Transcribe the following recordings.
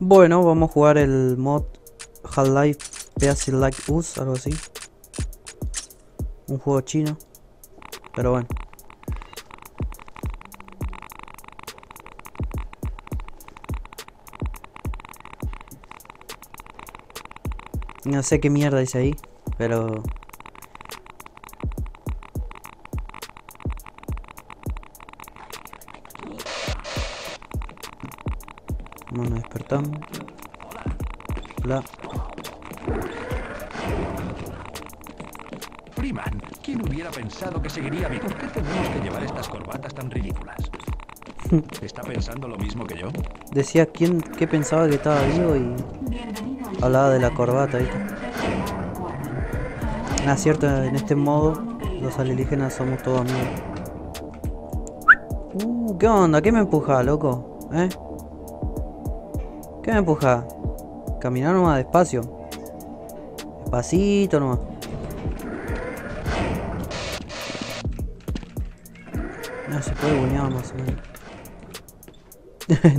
Bueno, vamos a jugar el mod Half-Life Basic Like Us, algo así. Un juego chino. Pero bueno. No sé qué mierda dice ahí, pero... Despertamos. Hola. Freeman, ¿quién hubiera pensado que seguiría vivo? ¿Por qué tenemos que llevar estas corbatas tan ridículas? ¿Está pensando lo mismo que yo? Decía quién, qué pensaba que estaba vivo y hablaba de la corbata, ¿viste? Ah, cierto, en este modo los alienígenas somos todos amigos. Uh, ¿qué onda? ¿Qué me empuja, loco? ¿Eh? ¿Qué me empuja? Caminar nomás despacio. Despacito nomás. No se puede buñar más o menos.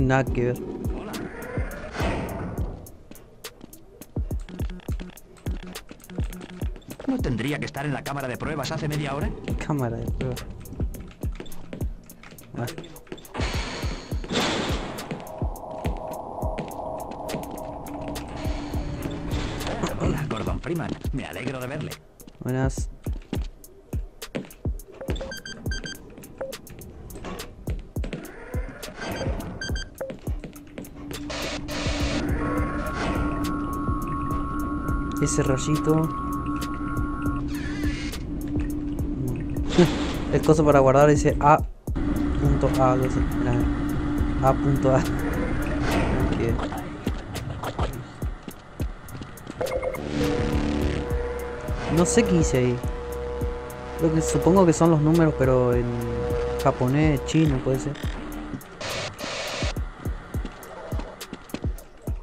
Nada que ver. ¿No tendría que estar en la cámara de pruebas hace media hora? Cámara de prueba. Ah, Rayito. El coso para guardar dice A. Punto A, algo así. Mirá, A. Punto A. Que- No sé qué hice ahí. Lo que supongo que son los números, pero en japonés, chino, puede ser.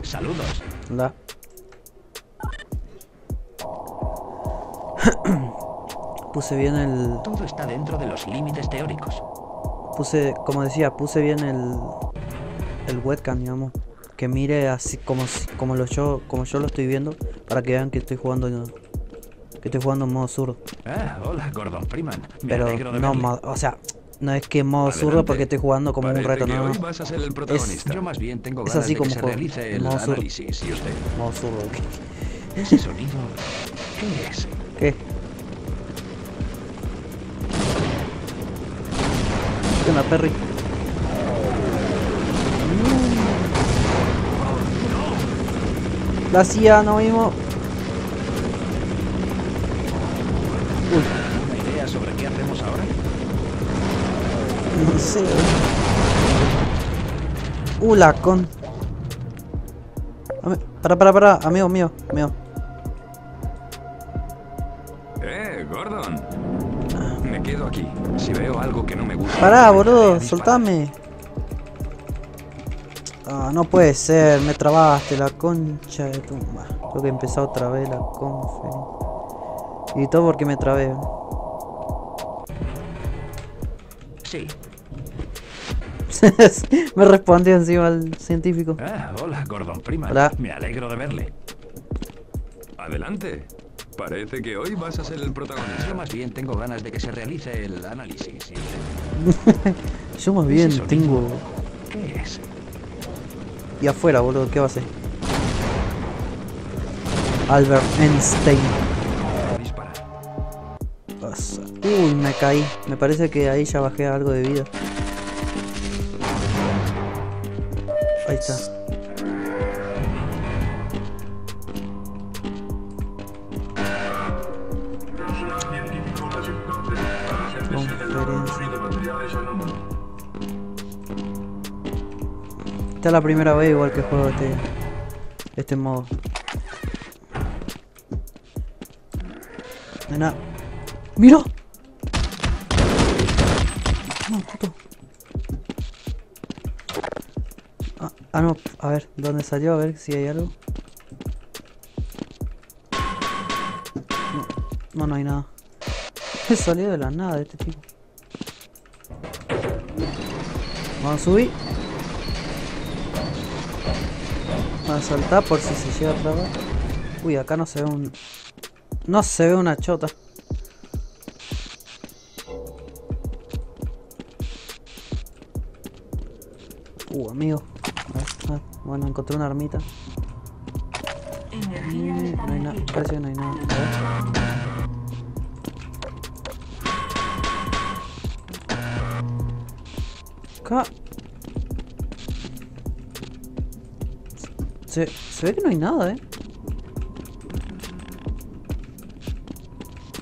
Saludos. Da. puse bien el. Todo está dentro de los límites teóricos. Puse, como decía, puse bien el. El webcam, digamos. Que mire así como, como, lo yo, como yo lo estoy viendo. Para que vean que estoy jugando. Que estoy jugando en modo zurdo. Ah, hola, Gordon Freeman. Me Pero de no, mo- o sea, no es que en modo zurdo Adelante. porque estoy jugando como un Parece reto, que no, hoy vas a ser el protagonista. Yo más bien tengo Es así como juego. realice el Modo análisis. ¿Y usted? Modo zurdo. ok. ¿Ese sonido qué es? La CIA, no vimos. Uy, ¿Una idea sobre qué hacemos ahora? no con. Para, para, para, amigo mío, mío. Pará, boludo, soltame. Ah, no puede ser, me trabaste la concha de tu ma- Tengo que empezar otra vez la conferencia. Y todo porque me trabé. Sí. me respondió encima el científico. Ah, hola, Gordon Freeman. Hola. Me alegro de verle. Adelante. Parece que hoy vas a ser el protagonista. Yo más bien tengo ganas de que se realice el análisis. Yo más bien tengo. ¿Qué es? Y afuera, boludo, ¿qué va a hacer? Albert Einstein. Pasa. Uy, me caí. Me parece que ahí ya bajé algo de vida. Ahí está. Esta es la primera vez igual que juego este este modo. Nena. ¡Mira! No, puto. Ah, ah, no, a ver, ¿dónde salió? A ver si hay algo. No, no, hay nada. salió de la nada este tipo. Vamos a subir. A saltar por si se llega a trabar. Uy, acá no se ve un... No se ve una chota. Uh, amigo. A ver, a ver. Bueno, encontré una armita. Mm, no hay nada. Parece que no hay nada. A ver. Acá. Se, ve que no hay nada, eh.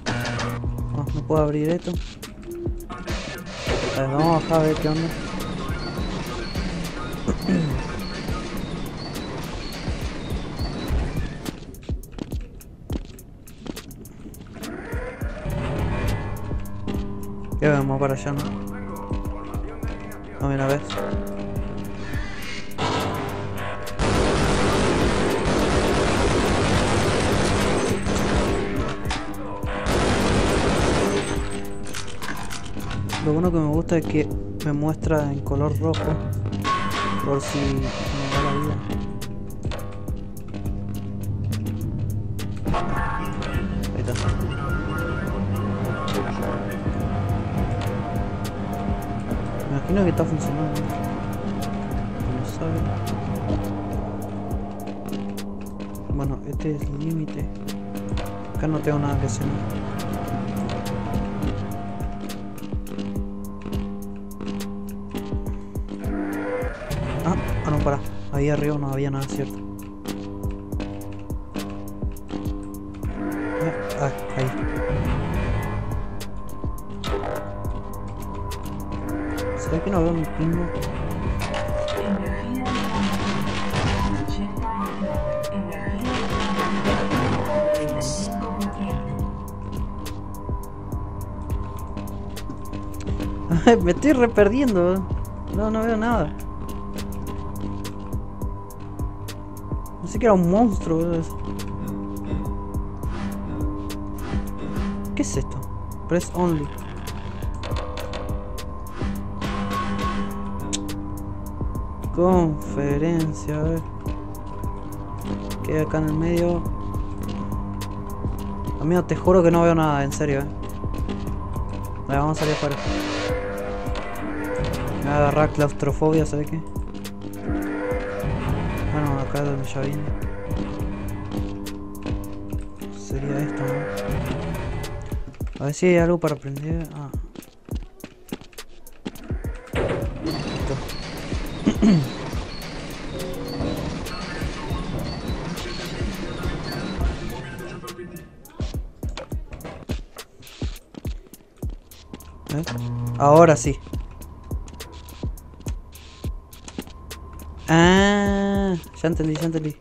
Ah, no puedo abrir esto. A ver, vamos a bajar a ver qué onda. Ya vamos para allá, ¿no? No, mira, ves. Bueno que me gusta es que me muestra en color rojo por si me da la vida. Ahí está. Me imagino que está funcionando. No sabe. Bueno, este es el límite. Acá no tengo nada que hacer. Ah, ah no, para. Ahí arriba no había nada, cierto. Ah, ah, ahí. ¿Será que no veo mi pingo? Me estoy re perdiendo. No, no veo nada. Pensé que era un monstruo. ¿Qué es esto? Press only. Conferencia, a ver. Queda acá en el medio. Amigo, te juro que no veo nada, en serio, eh. Vamos a salir afuera. Me agarrar claustrofobia, ¿sabes qué? Sería esto, ¿no? A ver si hay algo para aprender. Ah. ¿Eh? Ahora sí. Ya entendí, entendí.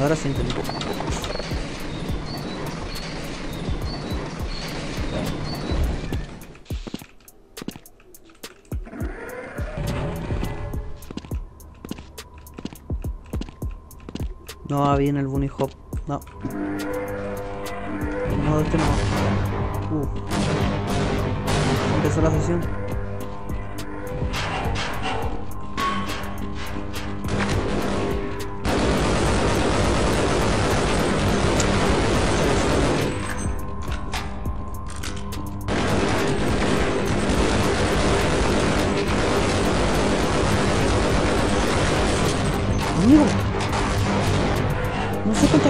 Ahora sí entendí. No va bien el bunny hop. No. No, este no. Uh. Empezó la sesión. No sé cuánto.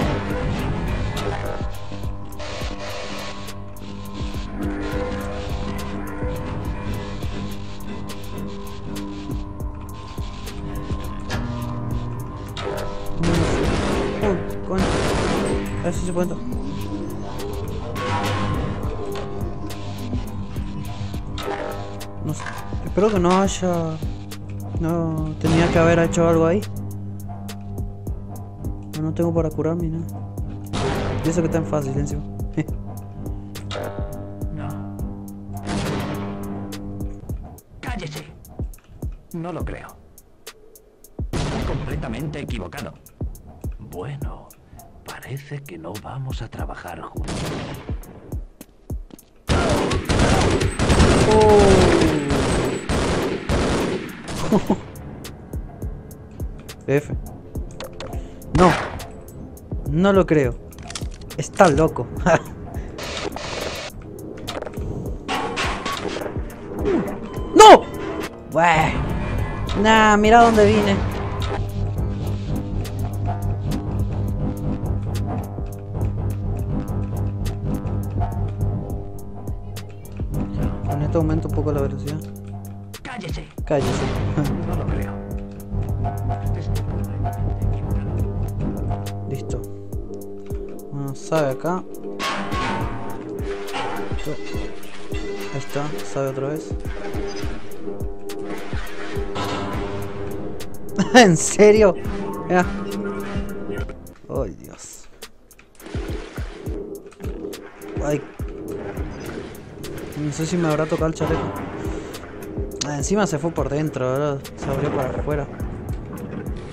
Uy, coño. A ver si se entrar. No sé. Espero que no haya. No tenía que haber hecho algo ahí. No, no tengo para curarme nada. Y eso que está en fácil encima. No. ¡Cállese! No lo creo. Está completamente equivocado. Bueno, parece que no vamos a trabajar juntos. F. No. No lo creo. Está loco. ¡No! Bueh. Nah, mira dónde vine. En este momento un poco la velocidad. ¡Cállese! Cállese. sabe acá. Ahí está, sabe otra vez. ¿En serio? Ya. Ay, Dios. Ay. No sé si me habrá tocado el chaleco. Ah, encima se fue por dentro, ahora se abrió para afuera.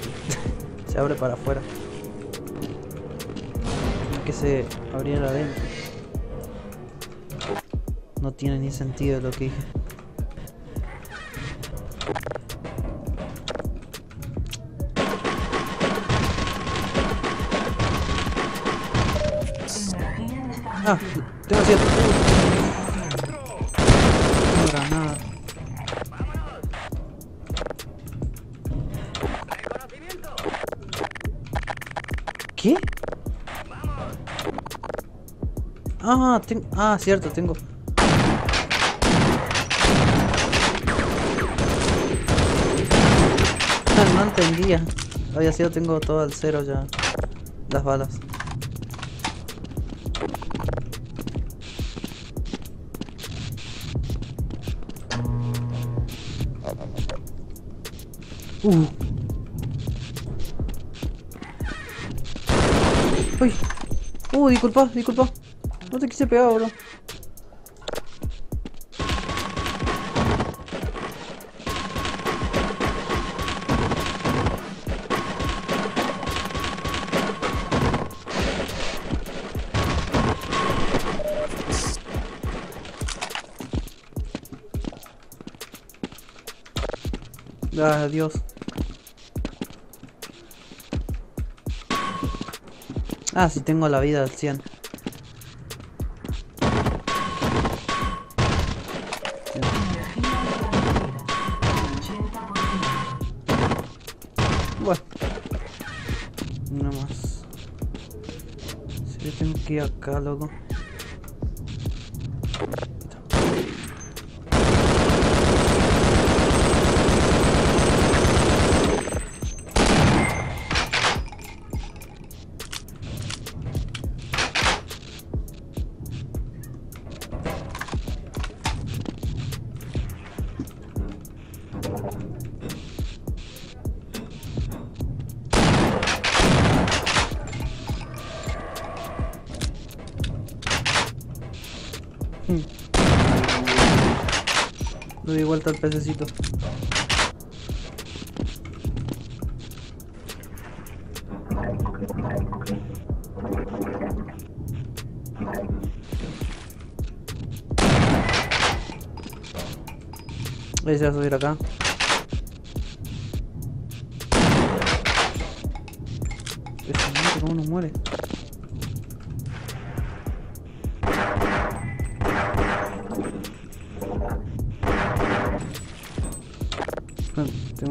se abre para afuera. Se abriera adentro. No tiene ni sentido lo que dije. Ah, tengo siete. Ah, ten- ah, cierto, tengo. Ah, no entendía. Había sido, tengo todo al cero ya. Las balas. Uh. Uy. Uh, disculpa, disculpa. Te quise pegar, bro. Ah, Dios. Ah, sí tengo la vida al 100. Tengo que doy vuelta al pececito. Ahí se va a subir acá. ¿Cómo no muere?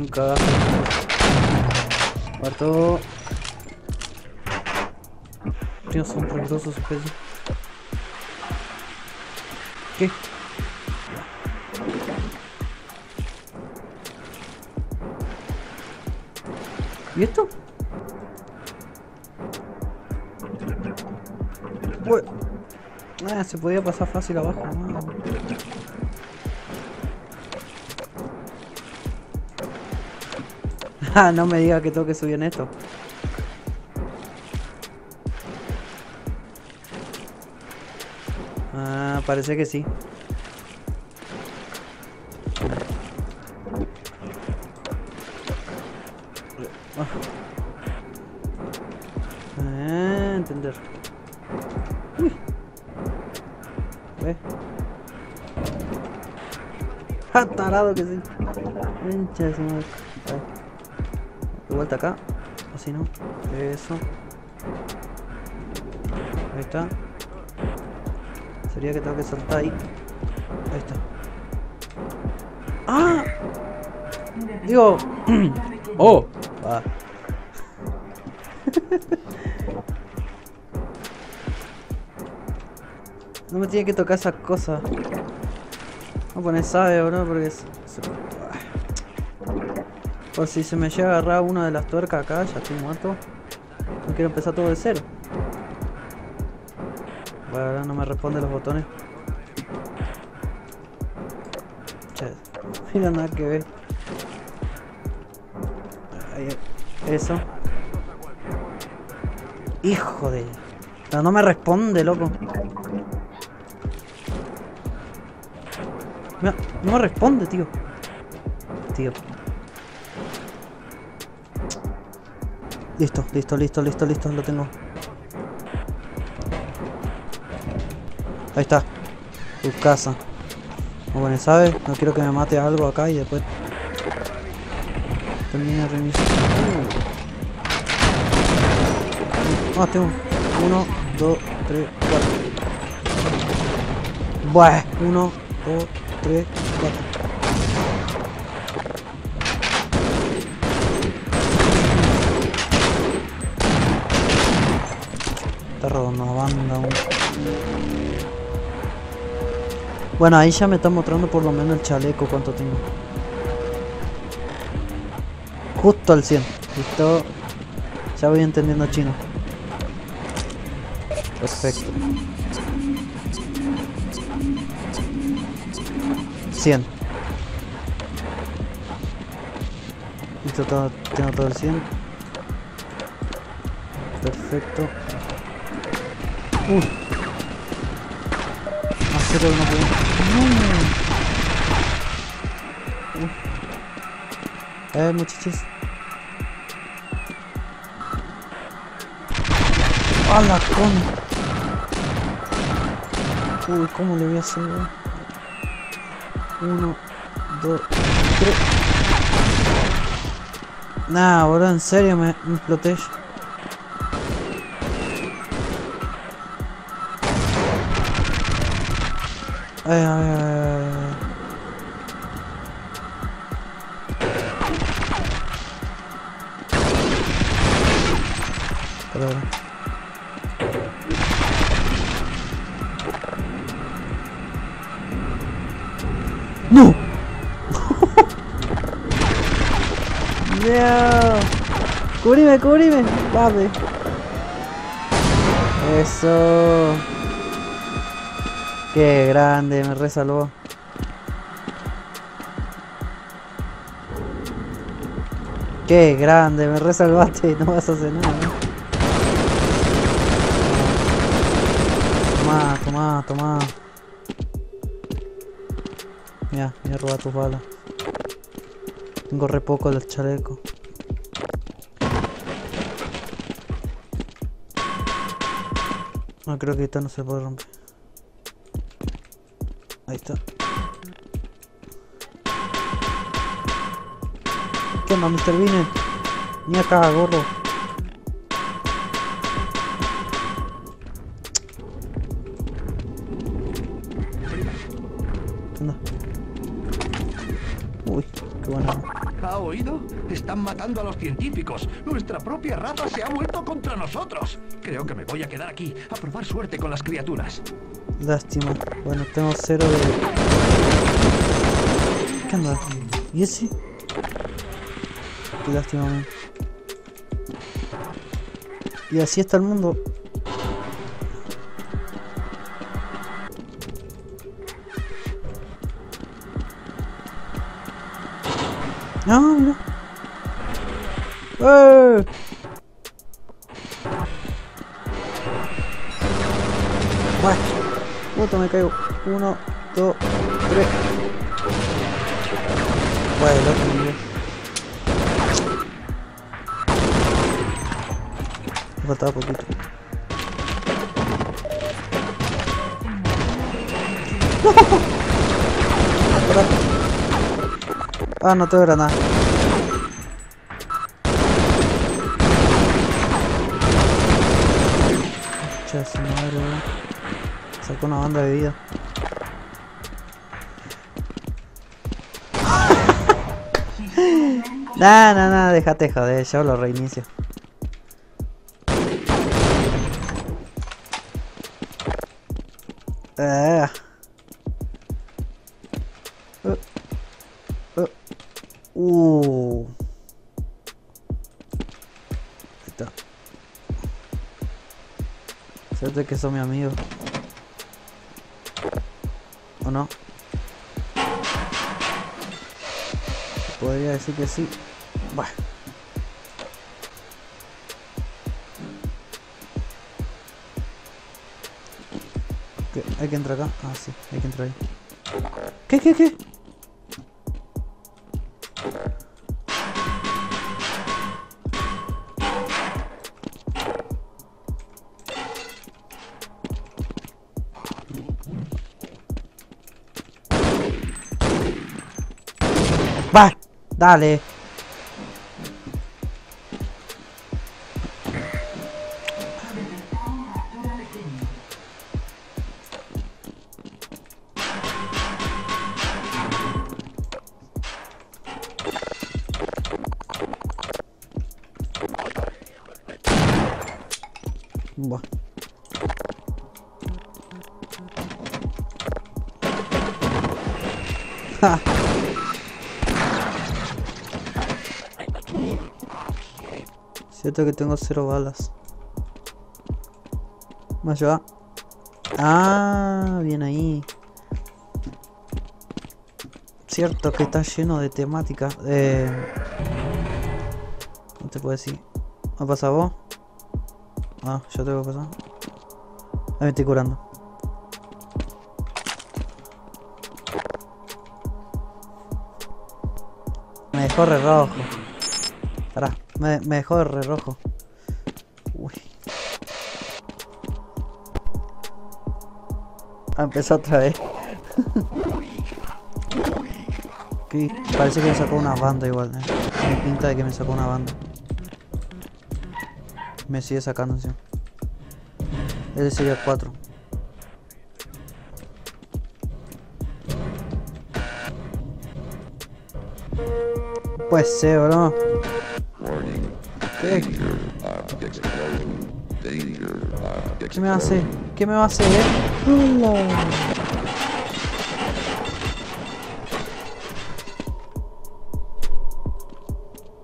Un cagazo. Muerto. Son peligrosos. ¿Qué? ¿Y esto? Bueno. Ah, se podía pasar fácil abajo. no. no me diga que tengo que subir en esto. Ah, parece que sí. Ah, entender. Uy. Ve. Ah, tarado que sí. Hincha de vuelta acá. Así no. Eso. Ahí está. Sería que tengo que saltar ahí. Ahí está. ¡Ah! Digo... ¡Oh! Ah. no me tiene que tocar esas cosas. Voy a poner sabe, bro, porque... Se... Por si se me llega a agarrar una de las tuercas acá, ya estoy muerto. No quiero empezar todo de cero. Bueno, ahora no me responde los botones. Che, mira nada que ver. Ahí, eso. Hijo de... Pero no me responde, loco. Mira, no me responde, tío. Tío. Listo, listo, listo, listo, listo, lo tengo. Ahí está. Tu casa. Bueno, ¿sabes? No quiero que me mate algo acá y después... Termina de reiniciar. Ah, tengo. Uno, dos, tres, cuatro. Buah, uno, dos, tres, Bueno, ahí ya me está mostrando por lo menos el chaleco cuánto tengo. Justo al 100. Listo. Ya voy entendiendo chino. Perfecto. 100. Listo, todo- tengo todo el 100. Perfecto. No puedo. No. Eh, muchachos. ¡A la con! Uy, ¿cómo le voy a hacer? Uno, dos, tres. Nah, ahora en serio me, me exploté. Ay, ay, ay. Espera, espera. ¡No! ¡No! ¡Cubrime, cubrime! ¡Dame! ¡Eso! ¡Qué grande! Me resalvó. ¡Qué grande! Me resalvaste no vas a hacer nada. ¿no? Tomá, tomá, tomá. Mira, voy a robar tus balas. Tengo re poco del chaleco. No creo que esta no se puede romper. ¿Qué onda, Mr. Bean? Ni acá, gorro. Uy, qué buena. ¿Ha oído? Están matando a los científicos. Nuestra propia raza se ha vuelto contra nosotros. Creo que me voy a quedar aquí a probar suerte con las criaturas. Lástima. Bueno, tengo cero de... ¿Qué onda? ¿Y ese? Qué lástima, man. Y así está el mundo. Ah, mira. ¡Eh! Bueno, puta me caigo. Uno, dos, tres. poquito. Ah, no tengo granada. Muchas madre, Sacó una banda de vida. nah, nah, nah, déjate joder, yo lo reinicio. Que son mi amigo. ¿O no? Podría decir que sí. ¿Qué? Hay que entrar acá. Ah, sí, hay que entrar ahí. ¿Qué, qué, qué? Va, dale. Cierto que tengo cero balas. Más allá. Ah, bien ahí. Cierto que está lleno de temática. Eh... No te puedo decir. ¿Ha pasado vos? Ah, yo tengo que pasar. Ahí me estoy curando. Me dejó re rojo. Me, me dejó re rojo. Uy. Ah, empezó otra vez. Parece que me sacó una banda igual. Eh. Tiene pinta de que me sacó una banda. Me sigue sacando encima. Ese sería 4. Pues ser, bro. ¿Qué? ¿Qué me va a hacer? ¿Qué me va a hacer?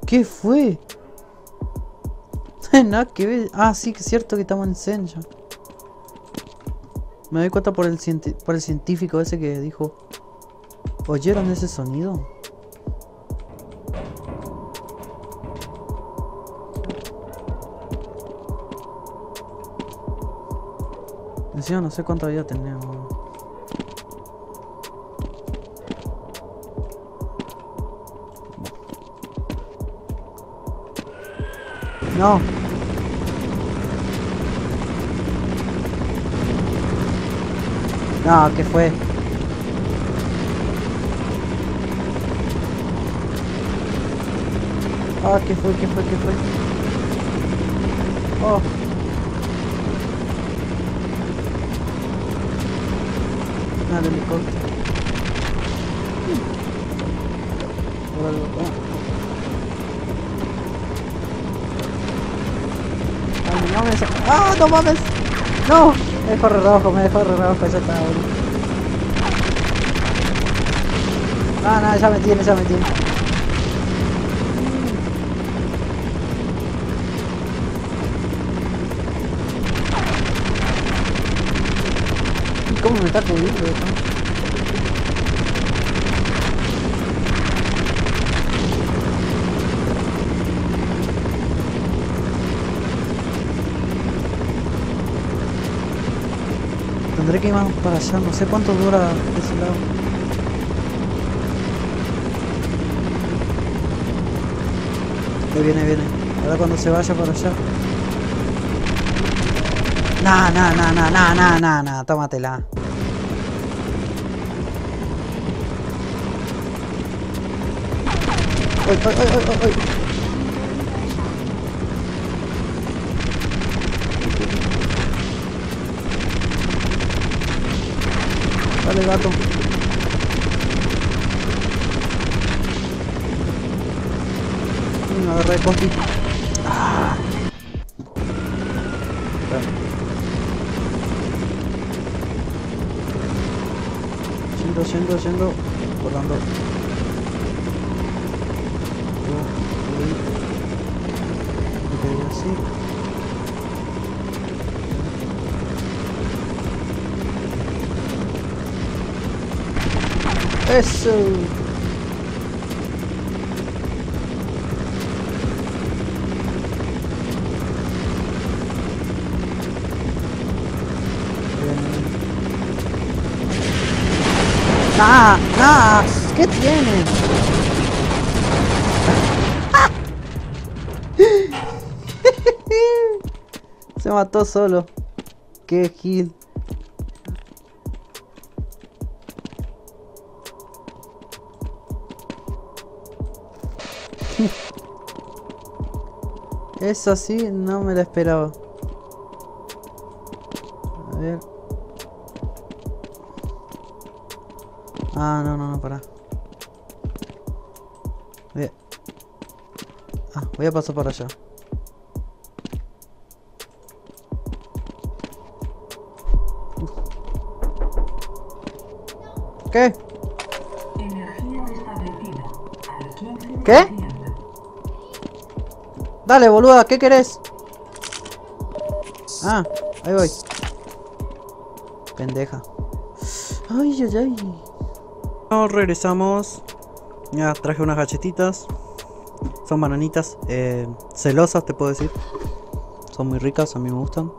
¿Qué fue? Nada que ver. Ah, sí, que es cierto que estamos en Senja. Me doy cuenta por el, por el científico ese que dijo. ¿Oyeron ese sonido? No sé cuánta vida tenemos. No. No, ¿qué fue? Ah, ¿qué fue? ¿Qué fue? ¿Qué fue? Oh. Ah, el helicóptero. Por algo. Ah. Ay, no me ¡Ah, no mames! ¡No! Me dejó re rojo, me dejó rojo, ya está, boludo. Ah, no, ya me tiene, ya me tiene. Me está cubriendo esto? Tendré que ir más para allá, no sé cuánto dura de ese lado. Viene, viene. Ahora cuando se vaya para allá. Nah, nah, nah, nah, nah, nah, nah, nah, tómatela. Dale, gato. Me agarré por ti. Ah. Yendo, yendo, yendo, volando. Así. Eso. Nah, nah, ¿qué tiene? Se mató solo. Qué kill. Eso sí, no me lo esperaba. A ver. Ah, no, no, no, para. A... Ah, voy a pasar por allá. ¿Qué? Energía restablecida al 15%. ¿Qué? Dale, boluda, ¿qué querés? Ah, ahí voy. Pendeja. Ay, ay, ay. No, regresamos. Ya traje unas galletitas. Son bananitas. eh, celosas, te puedo decir. Son muy ricas, a mí me gustan.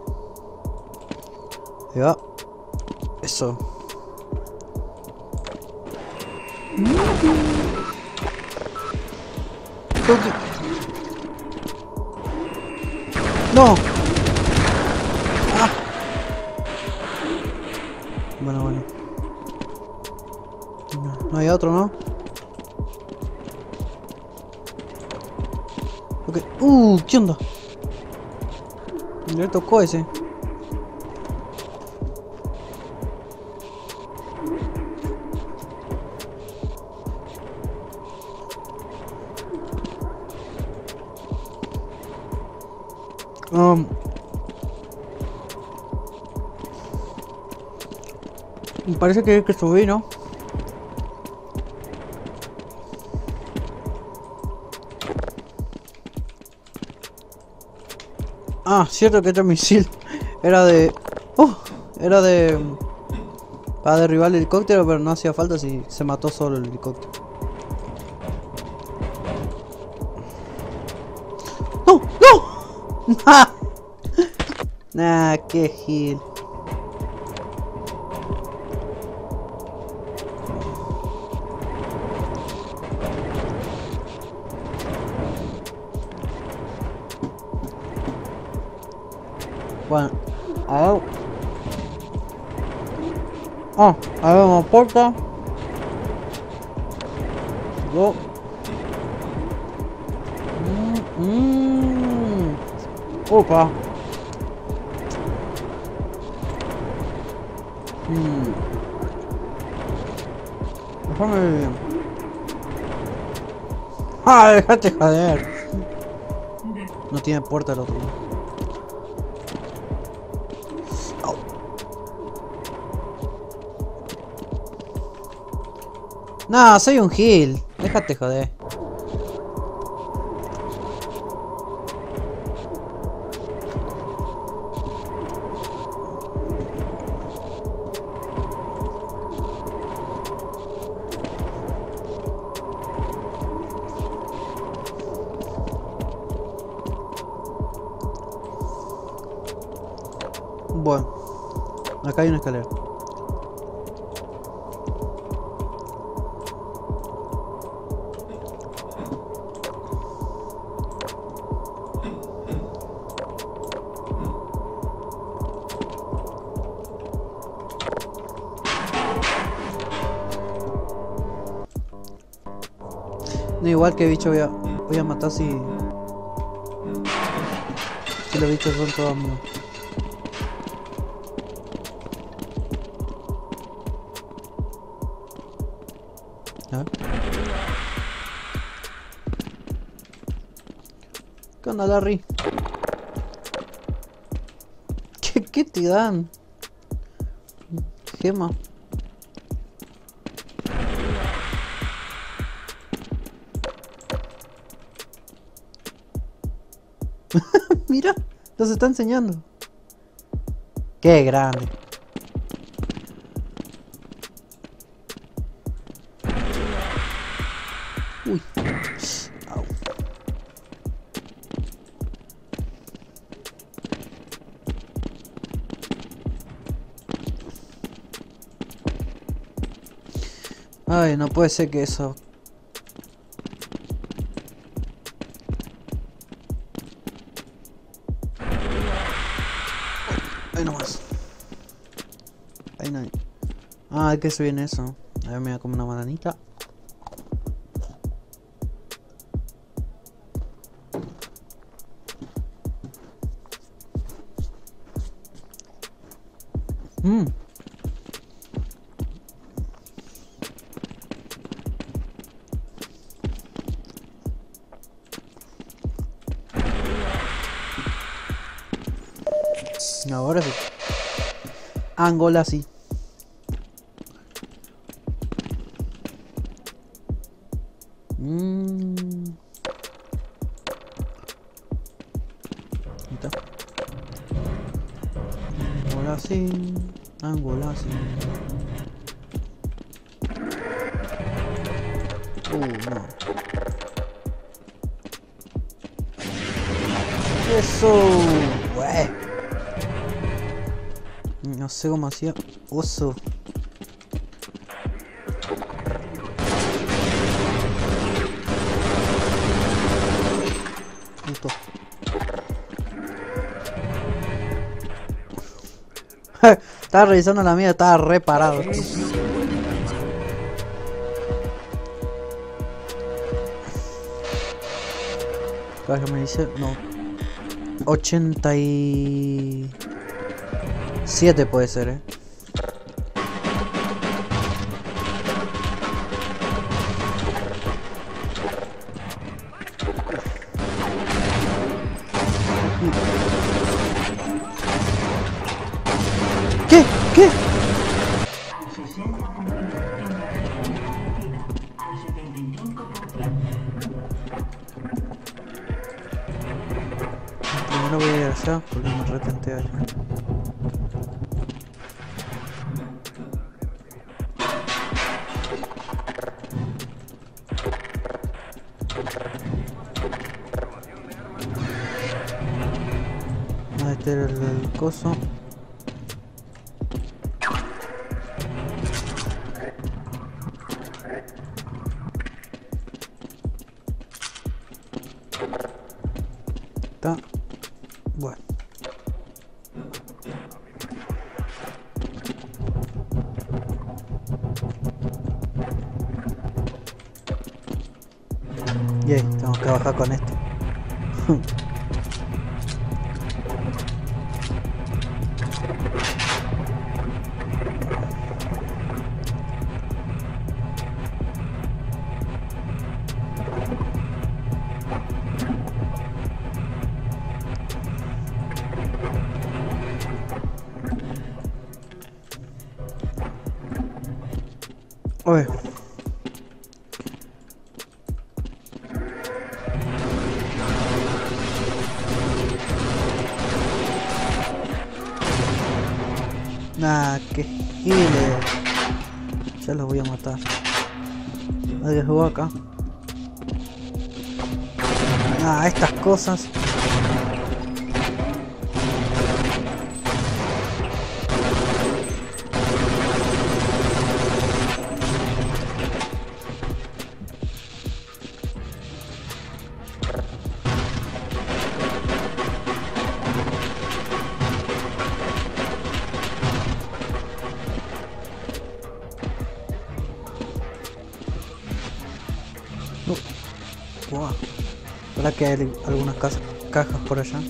Ahí va. Eso. No. Ah. Bueno, bueno. No, no hay otro, ¿no? Ok. Uh, ¿qué onda? Le tocó ese. Me parece que hay que subir, ¿no? Ah, cierto que este misil era de... ¡Oh! Era de... Para derribar el helicóptero, pero no hacía falta si se mató solo el helicóptero. Qué gil. Bueno, a ver. Ah, a ver, una puerta. Yo. Mmm. Mmm. Opa. Ah, déjate joder. No tiene puerta el otro. Au. No, soy un gil. Déjate joder. Escalera. No, igual que bicho voy a, voy a matar si... Si los bichos son todos. Larry? ¿Qué, qué te dan? Gema. Mira, nos está enseñando. Qué grande. Puede ser que eso. Ahí nomás. Ahí no hay. Ah, que se viene eso. A ver, me da como una bananita. Mmm. Angola sí. Sé cómo hacía. Oso. Puto. estaba revisando la mía, estaba reparado. Que me dice, no. 87 puede ser, eh. Y tengo que bajar con esto. Estas algunas casas, cajas por allá?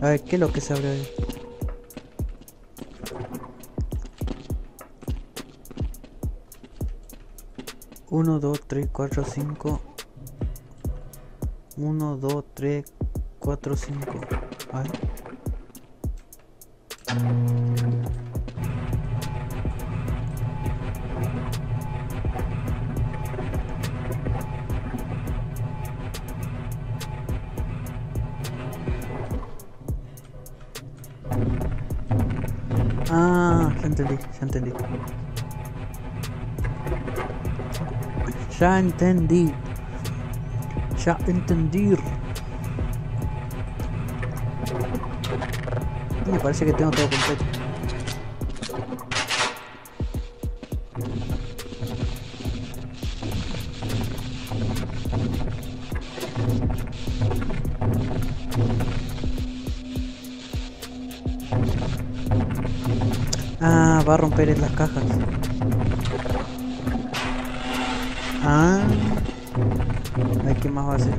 A ver, ¿qué es lo que se abre ahí? Uno, dos, tres, cuatro, cinco. Uno, dos, tres, cuatro, cinco. A ver. Ya entendí. Ya entendí. Me parece que tengo todo completo. Ah, va a romper en las cajas. Ay, ¿qué más va a hacer?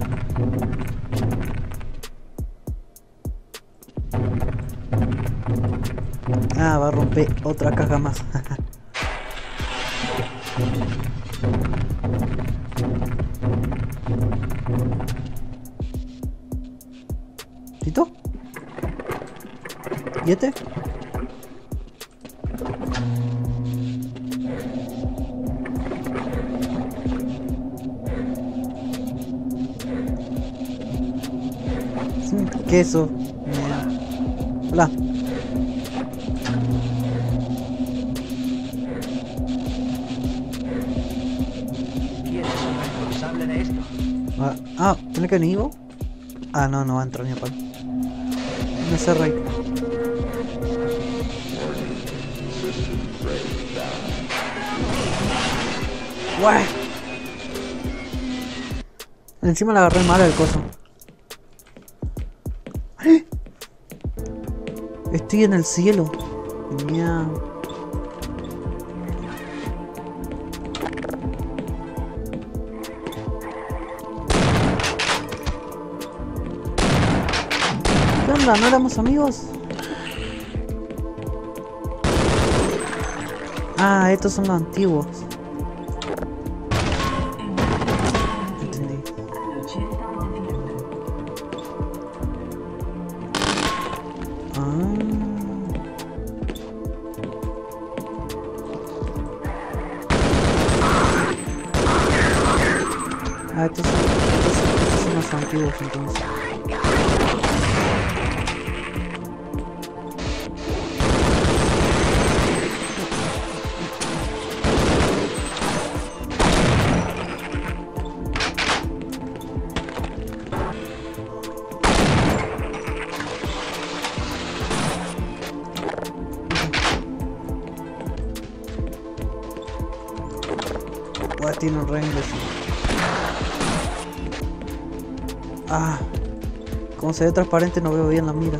Ah, va a romper otra caja más. ¿Tito? ¿Y este? Queso. Hola. ¿Quién es responsable de esto? Ah, ¿tiene que venir? Ah, no, no va a entrar ni a palo. No sé, Rey. Encima le agarré mal el coso. Estoy en el cielo. ¿Qué onda? ¿No éramos amigos? Ah, estos son los antiguos. Se transparente no veo bien la mira.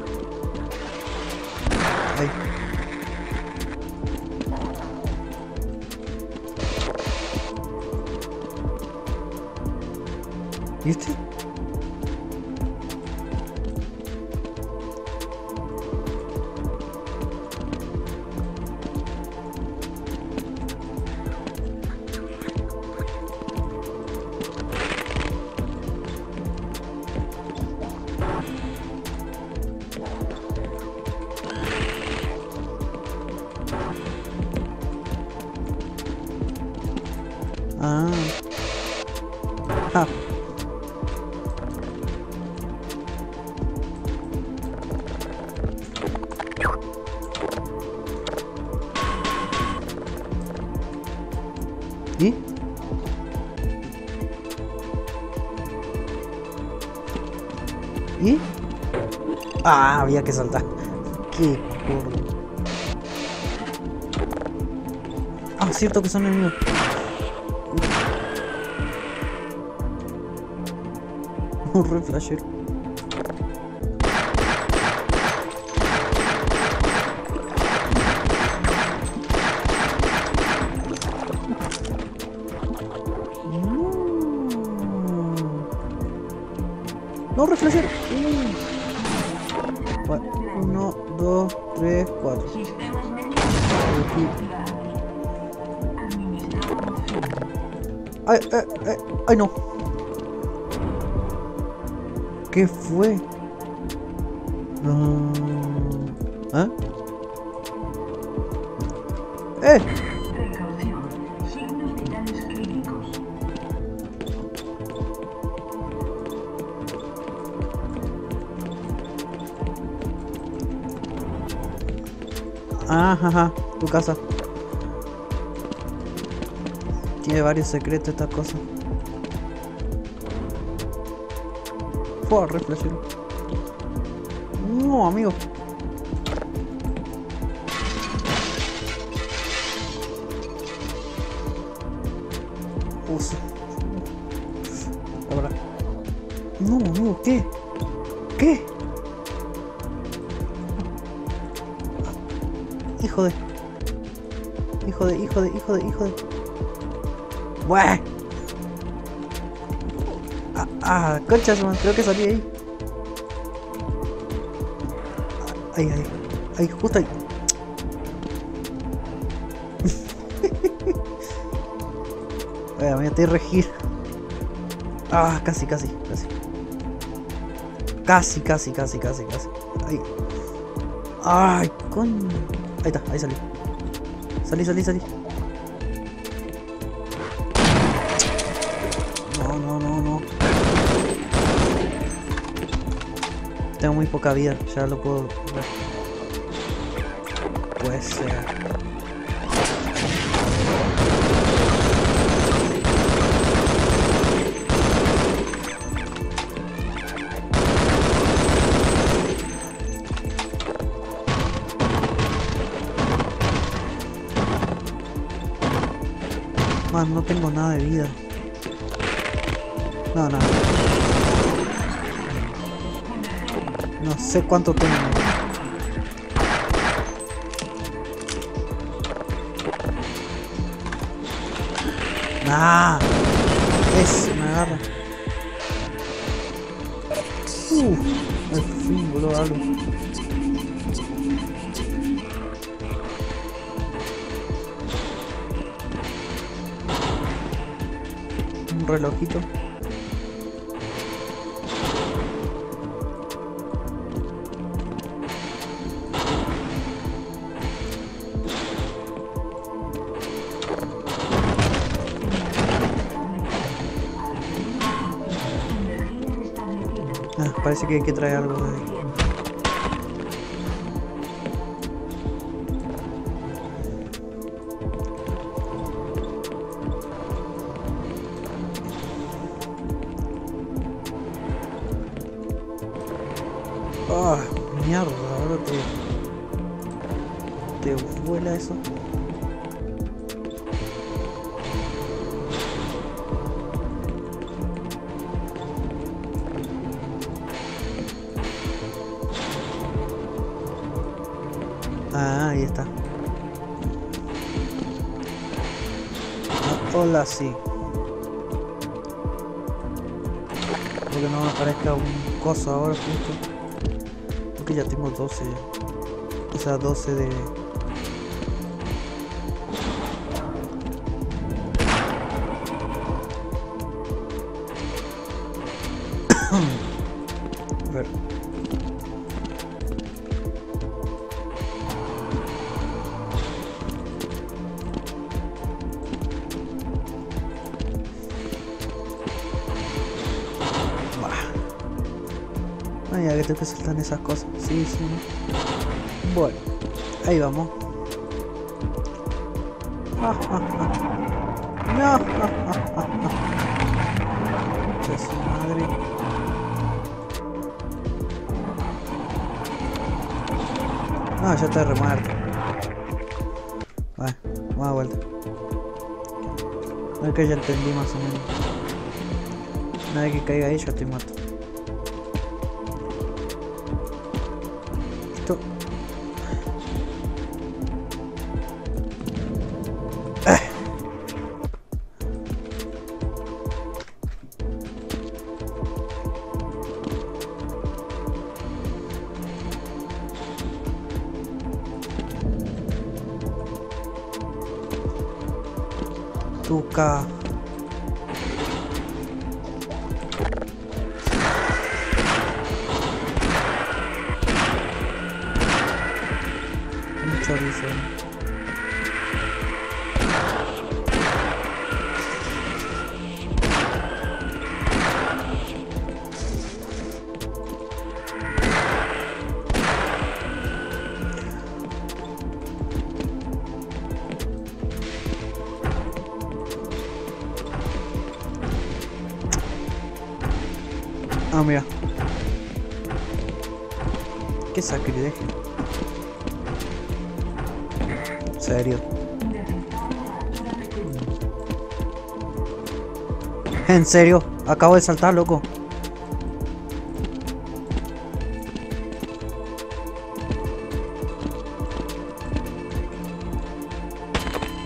Había que saltar. Qué gordo. Ah, cierto que son enemigos. Un re flashero. Ay, no. ¿Qué fue? Mm, ¿Eh? ¡Eh! Precaución. Signos vitales clínicos. Ajá, ajá, tu casa. Tiene varios secretos esta cosa. Fue re flashero. No, amigo. Me creo que salí ahí. Ahí, ahí. Ahí, justo ahí. Voy a regir. Ah, casi, casi, casi. Casi, casi, casi, casi, casi. Ahí. Ay, con. Ahí está, ahí salí. Salí, salí, salí. Tengo muy poca vida, ya lo puedo ver. Puede ser. Man, no tengo nada de vida. No, no. Sé cuánto tengo. Nah. Eso me agarra. Uf, al fin, boludo, algo. Un relojito. Ah, parece que hay Ah, ahí está. Ah, hola, sí. Porque no me aparezca un coso ahora justo. Porque ya tengo 12. O sea, 12 de... ahí vamos. Ah, ah, ah. No, ah, ah, ah, ah. Madre. No, ya está remuerto. Bueno, vamos a vuelta. Es que ya entendí más o menos. Una vez que caiga ahí ya estoy muerto. Ah, mira. Qué sacrilegio. Serio. En serio, acabo de saltar, loco.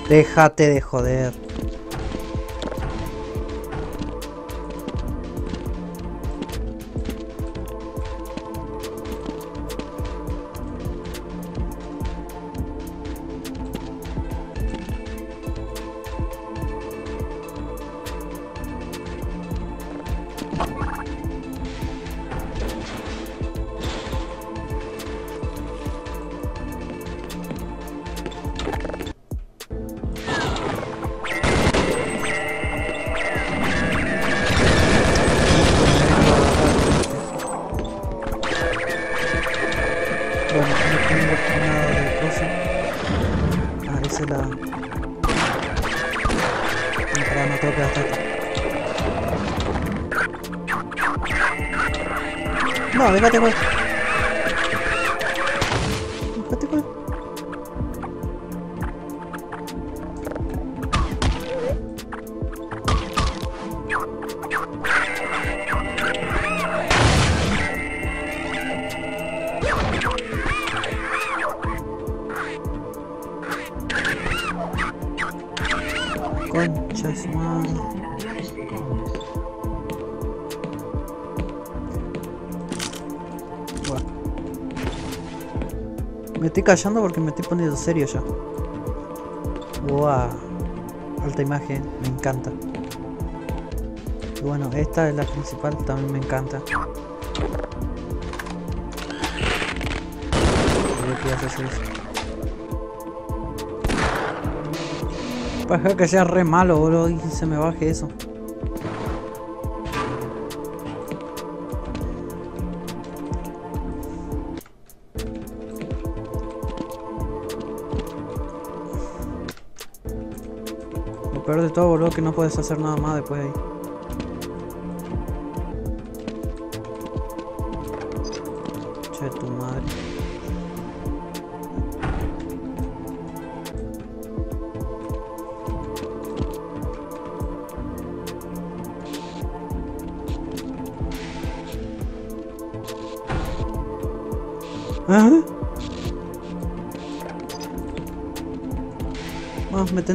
Déjate de joder. Callando porque me estoy poniendo serio ya. Wow. Alta imagen, me encanta. Y bueno, esta es la principal, también me encanta. Para que sea re malo, boludo, y se me baje eso. Peor de todo, boludo, que no puedes hacer nada más después de ahí.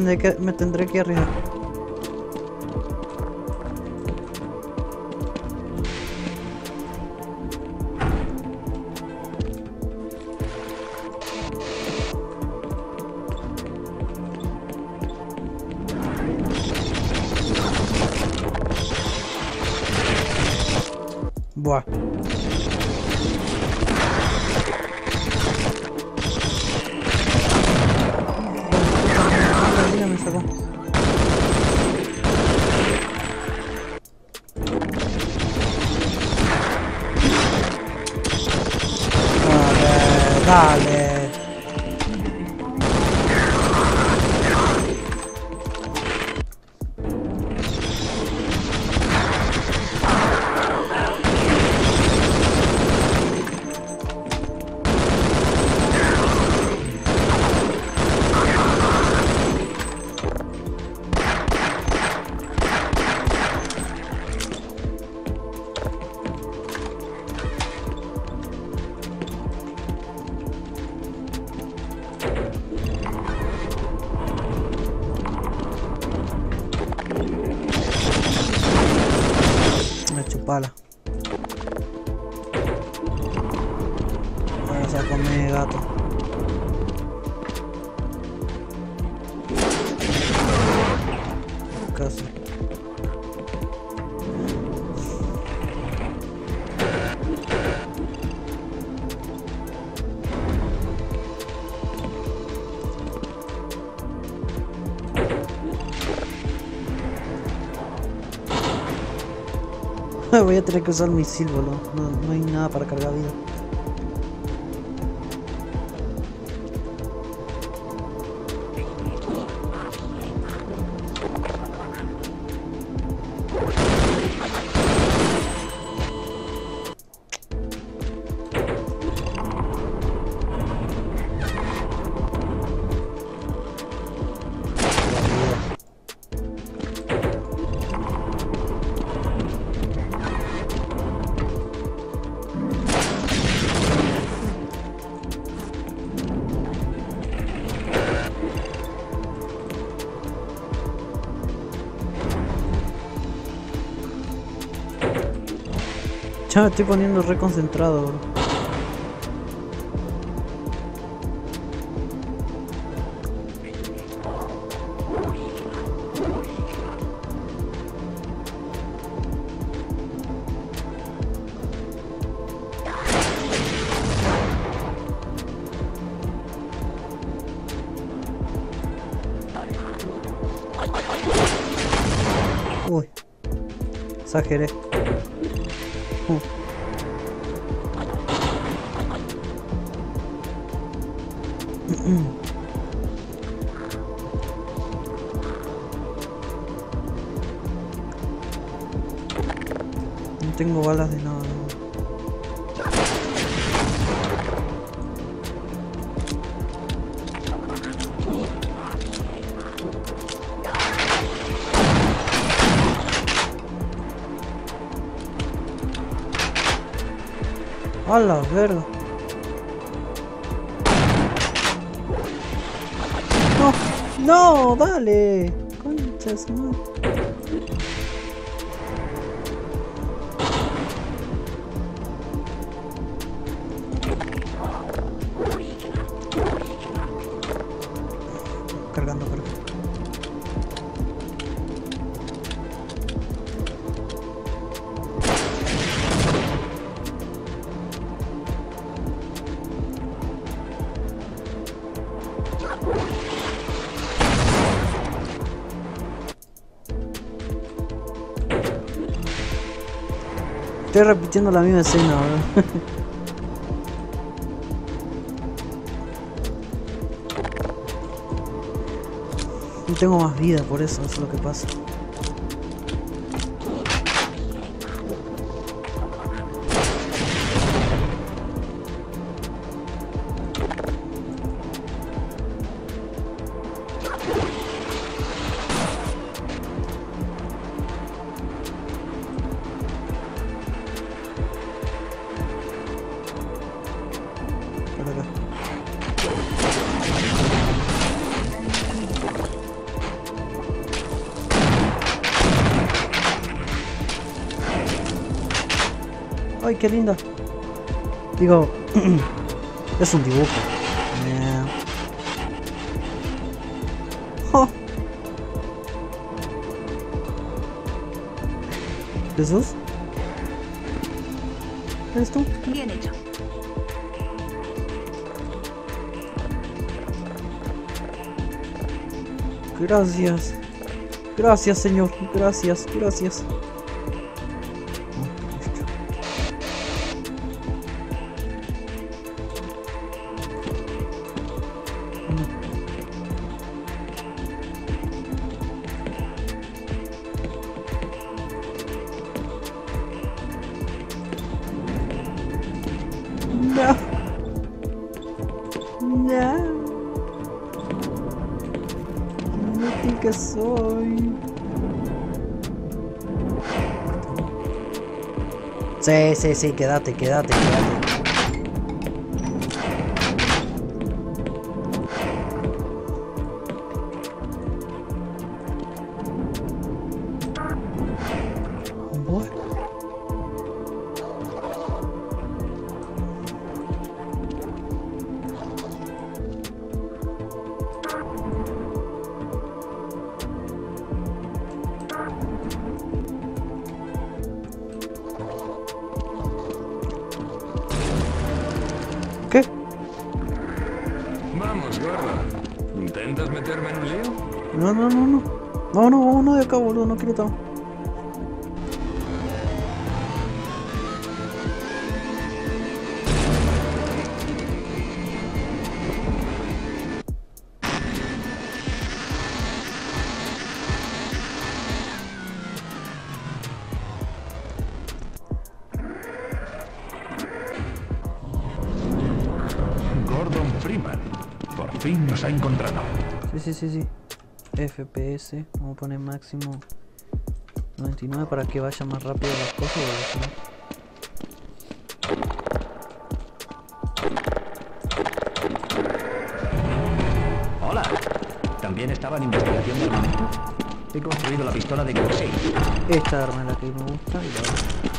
Tendré que me tendré que arriesgar. Voy a tener que usar misil, boludo. No, no hay nada para cargar vida. Ya me estoy poniendo re concentrado, bro. Uy, exageré. Conchas, no. Cargando, Estoy repitiendo la misma escena, bro. No tengo más vida, por eso, eso es lo que pasa. Qué linda. Digo, es un dibujo. Eh. Oh. ¿Jesús? ¿Eres tú? Bien hecho. Gracias. Gracias, señor. Gracias, gracias. Sí, sí, sí, quédate, quédate, quédate. Sí, sí, sí. FPS, vamos a poner máximo 99 para que vaya más rápido las cosas. no- Hola. ¿También estaba en investigación de armamento? He construido la pistola de Coxey. Esta arma es la que me gusta y la otra.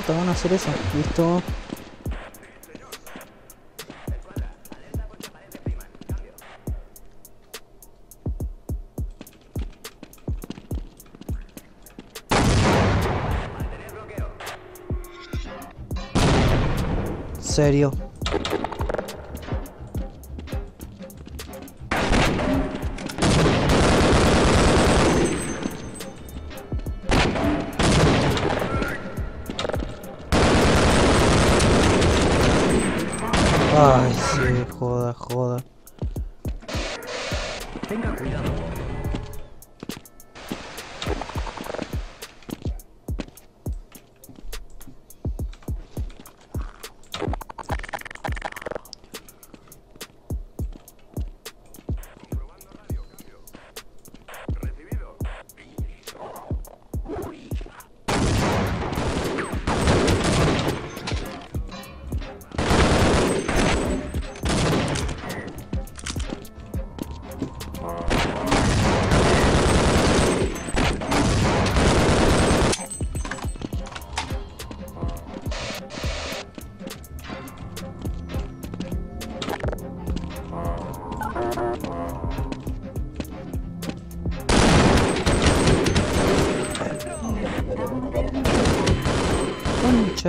Te van a hacer eso. Listo. Serio.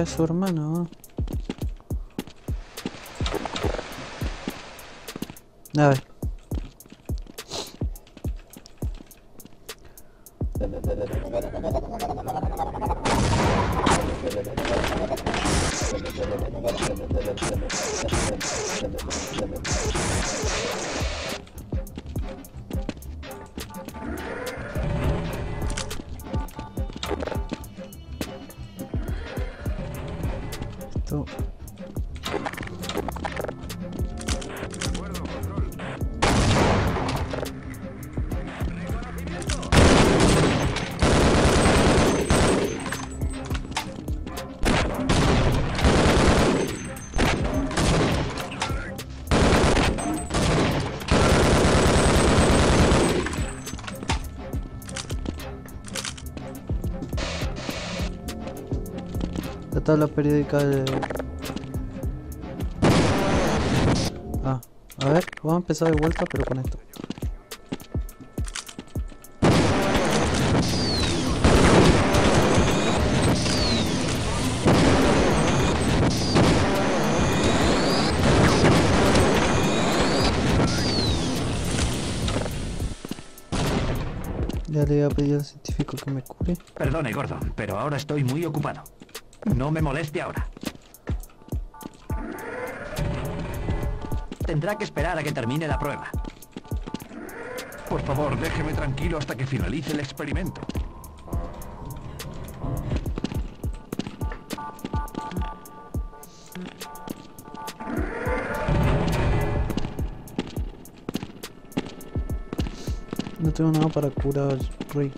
Su hermano. La tabla periódica de... Ah, a ver, vamos a empezar de vuelta pero con esto. Ya le voy a pedir al científico que me cure. Perdone, Gordon, pero ahora estoy muy ocupado. No me moleste ahora. Tendrá que esperar a que termine la prueba. Por favor, déjeme tranquilo hasta que finalice el experimento. No tengo nada para curar, Rey.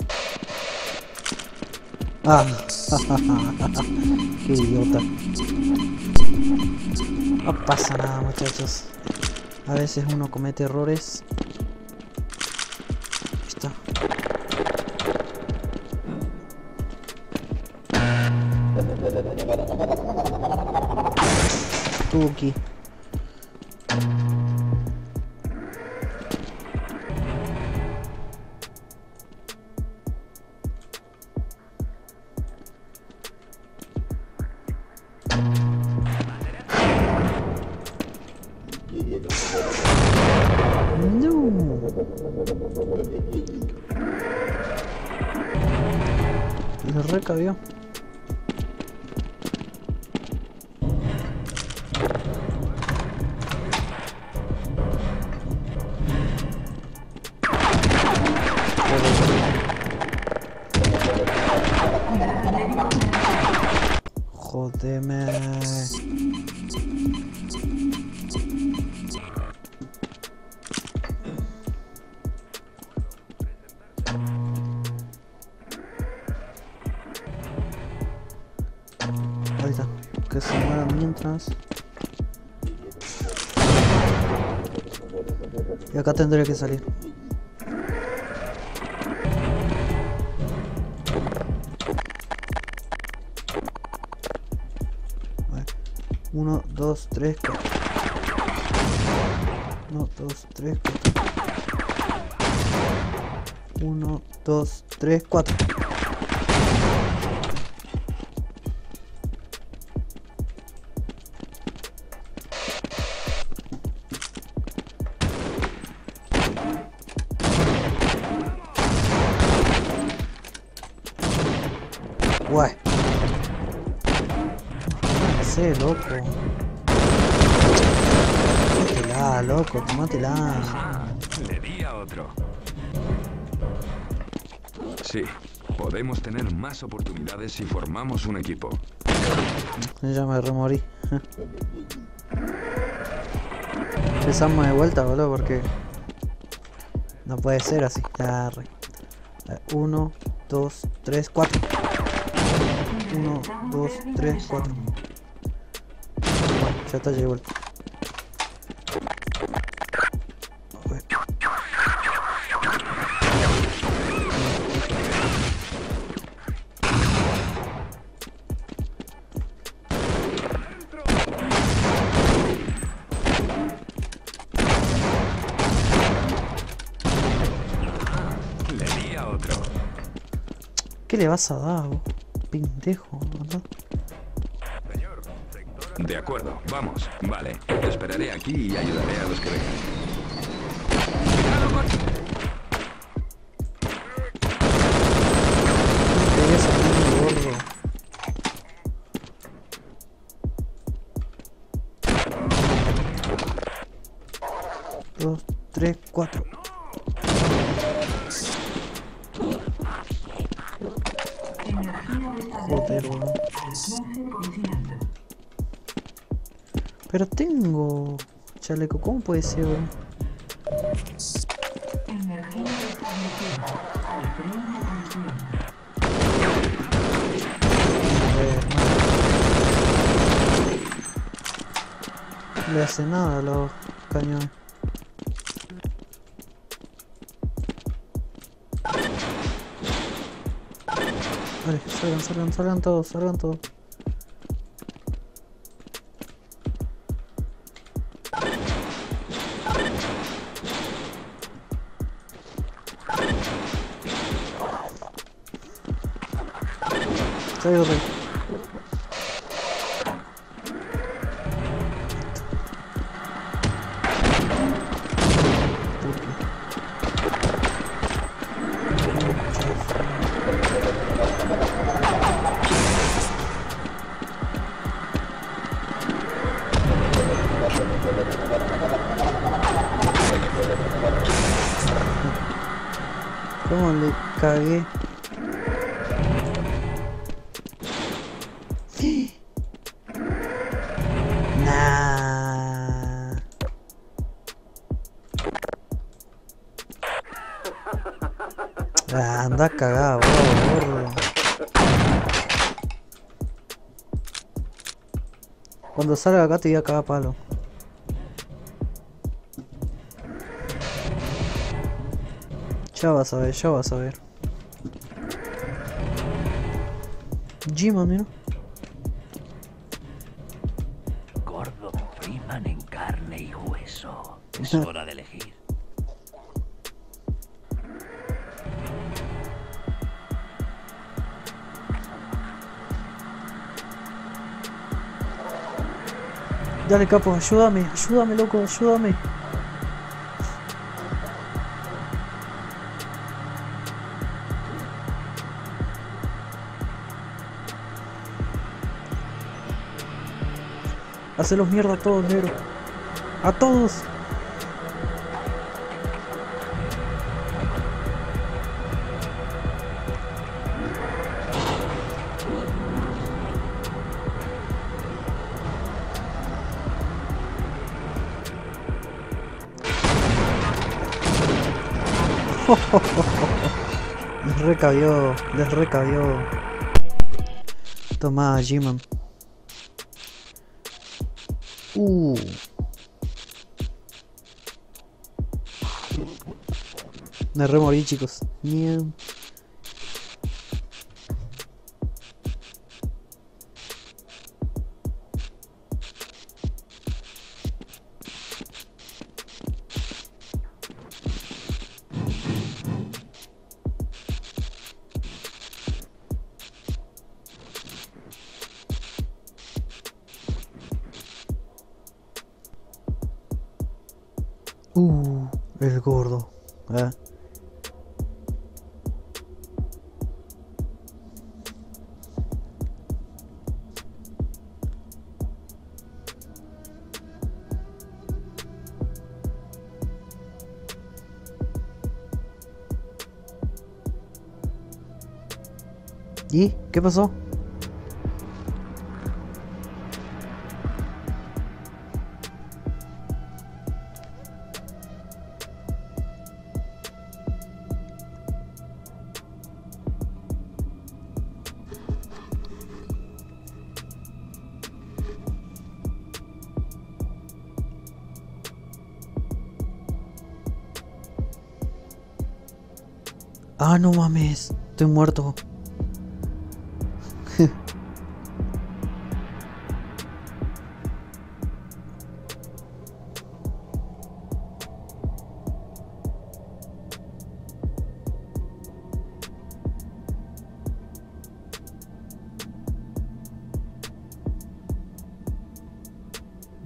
Ah, qué idiota. No pasa nada, muchachos. A veces uno comete errores. Ahí está. Tuki. Está. Que se muera mientras. Y acá tendré que salir. Uno, dos, tres, cuatro. Uno, dos, tres, cuatro. Uno, dos, tres, cuatro. Oportunidades si formamos un equipo. Ya me remorí. Empezamos de vuelta, boludo, porque no puede ser así. Ya, re. Eh, Uno, dos, tres, cuatro. Uno, dos, tres, cuatro. Bueno, ya está, llegué de. ¿Qué le vas a dar? Pendejo, ¿no? De acuerdo, vamos. Vale, te esperaré aquí y ayudaré a los que vengan. Joder, establecida boludo. al 15%. Pero tengo chaleco, ¿cómo puede ser, boludo? Energía establecida al 30%. A ver, no. No le hace nada a los cañones. Salgan, salgan, salgan todos, salgan todos. Salgo salga acá te voy a cagar palo. Ya vas a ver, ya vas a ver. G-Man, mira. Dale, capo, ayúdame, ayúdame, loco, ayúdame. Hacelos mierda a todos, negro. A todos. Recabió, les recabió. Toma, G-Man. Uh. Me remorí, chicos. Miau. Qué pasó? Ah, no mames, estoy muerto.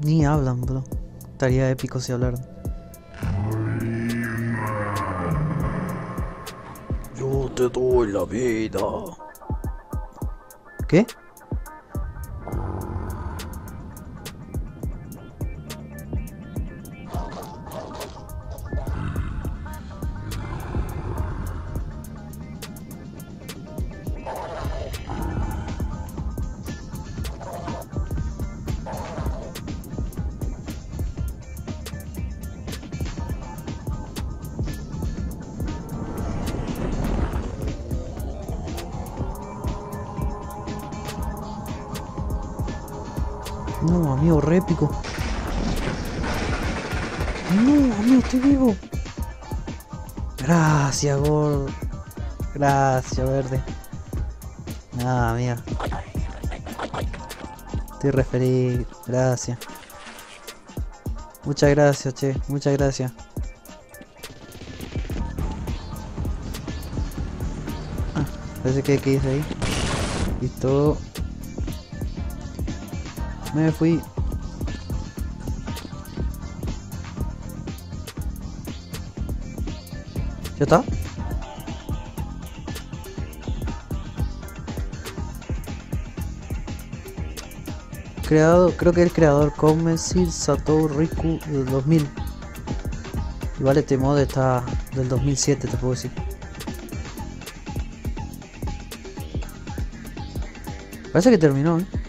Ni hablan, bro. Estaría épico si hablaran. Yo te doy la vida. ¿Qué? No, amigo, estoy vivo. Gracias, gordo. Gracias, verde. Nada, amiga. Estoy re feliz. Gracias. Muchas gracias, che. Muchas gracias. Ah, parece que que ir ahí. Listo. Me fui. ¿Ya está? Creado, creo que el creador Komesir Satoru Riku del 2000. Igual este mod está del 2007, te puedo decir. Parece que terminó, ¿eh?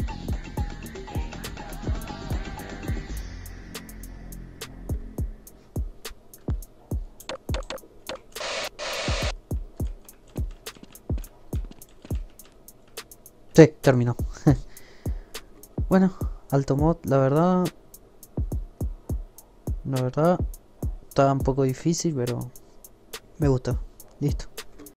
Terminó. bueno, alto mod, la verdad. La verdad, estaba un poco difícil, pero me gusta. Listo.